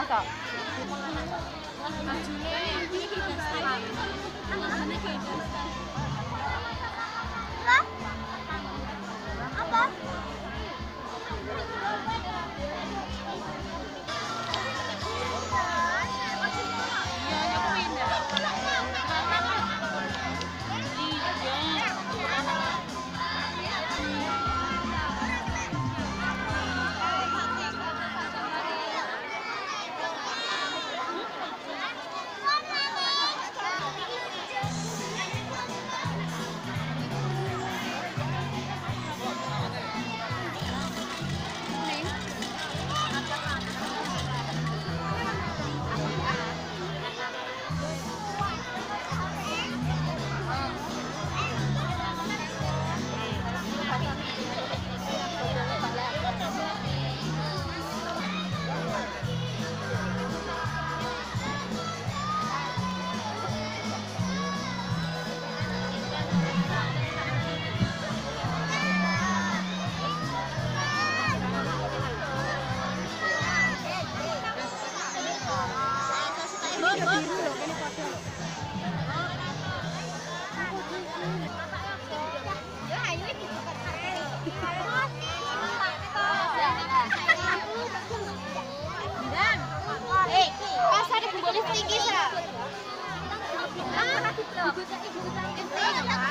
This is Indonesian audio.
ました。Tulis ni Gisa. Ah,